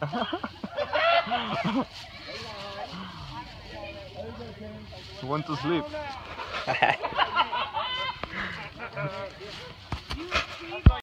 Want to sleep.